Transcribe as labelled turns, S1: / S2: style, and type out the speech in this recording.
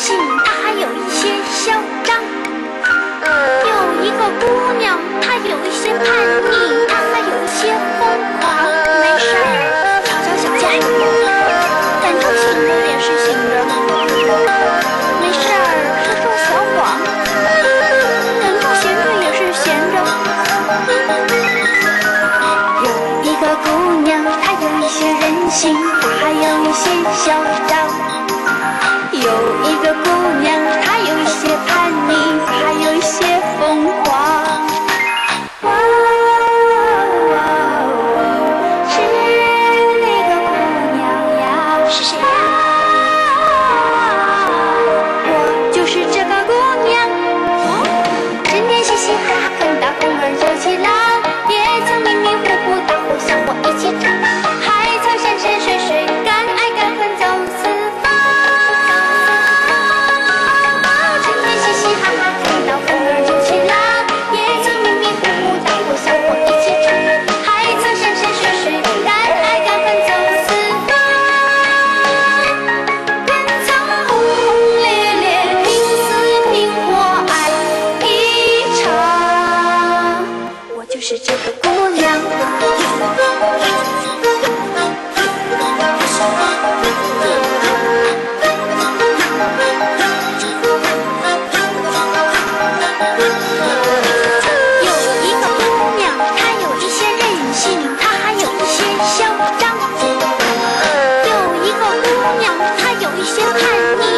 S1: 任性，她还有一些嚣张。有一个姑娘，她有一些叛逆，她还有一些疯狂。没事儿，吵吵小架，反正醒着也是醒着。没事儿，说说小谎，反正闲着也是闲着。有一个姑娘，她有一些任性，她还有一些嚣张。是这个姑娘，有一个姑娘她有一些任性，她还有一些嚣张，有一个姑娘她有一些叛逆。